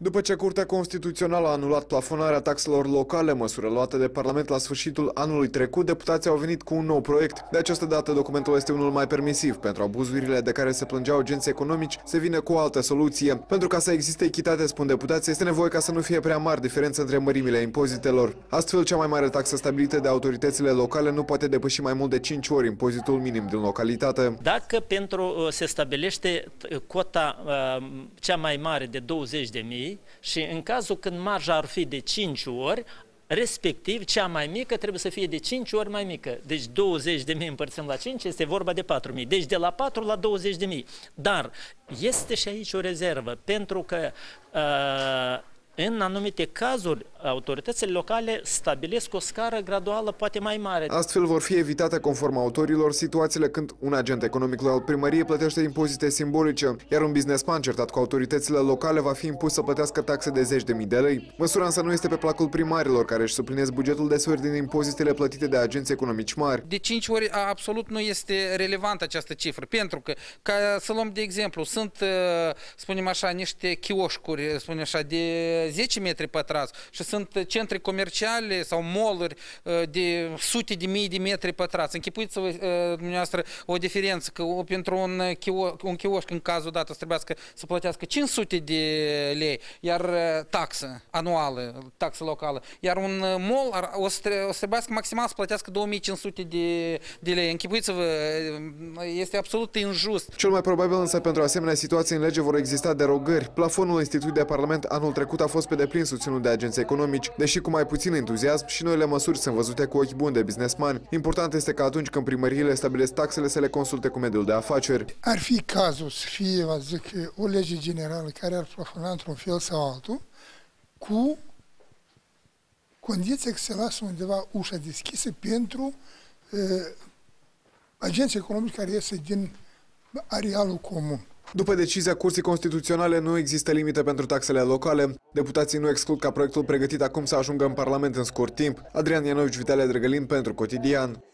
După ce Curtea Constituțională a anulat plafonarea taxelor locale, măsură luată de Parlament la sfârșitul anului trecut, deputații au venit cu un nou proiect. De această dată, documentul este unul mai permisiv. Pentru abuzurile de care se plângeau agenții economici, se vine cu o altă soluție. Pentru ca să existe echitate, spun deputații, este nevoie ca să nu fie prea mari diferență între mărimile impozitelor. Astfel, cea mai mare taxă stabilită de autoritățile locale nu poate depăși mai mult de 5 ori impozitul minim din localitate. Dacă pentru uh, se stabilește uh, cota uh, cea mai mare de 20 de mii, și în cazul când marja ar fi de 5 ori, respectiv cea mai mică trebuie să fie de 5 ori mai mică. Deci 20 de mii împărțim la 5 este vorba de 4 mii. Deci de la 4 la 20 de mii. Dar este și aici o rezervă, pentru că uh, în anumite cazuri, autoritățile locale stabilesc o scară graduală poate mai mare. Astfel vor fi evitate, conform autorilor, situațiile când un agent economic al primăriei plătește impozite simbolice, iar un businessman certat cu autoritățile locale va fi impus să plătească taxe de zeci de mii de lei. Măsura însă nu este pe placul primarilor, care își suplinesc bugetul deseori din impozitele plătite de agenți economici mari. De 5 ori absolut nu este relevantă această cifră, pentru că, ca să luăm de exemplu, sunt, spunem așa, niște chioșcuri, spunem așa, de 10 metri pătrați și sunt centre comerciale sau mall uh, de sute de mii de metri pătrați. Închipuiți-vă uh, dumneavoastră o diferență că pentru un, chio, un chioșc în cazul dat o să trebuiască să plătească 500 de lei, iar uh, taxă anuală, taxă locală, iar un mall o să, o să trebuiască maximal să plătească 2500 de, de lei. Închipuiți-vă, este absolut injust. Cel mai probabil însă pentru asemenea situații în lege vor exista derogări. Plafonul instituit de Parlament anul trecut a fost pe deplin susținut de agenții economici, deși cu mai puțin entuziasm și noile măsuri sunt văzute cu ochi buni de businessmani. Important este că atunci când primăriile stabilesc taxele să le consulte cu mediul de afaceri. Ar fi cazul să fie, vă zic, o lege generală care ar plafona într-un fel sau altul, cu condiția că se lasă undeva ușa deschisă pentru uh, agenții economici care iese din arealul comun. După decizia Curții Constituționale, nu există limite pentru taxele locale. Deputații nu exclud ca proiectul pregătit acum să ajungă în Parlament în scurt timp. Adrian Ianovici, Vitalia Drăgălin pentru Cotidian.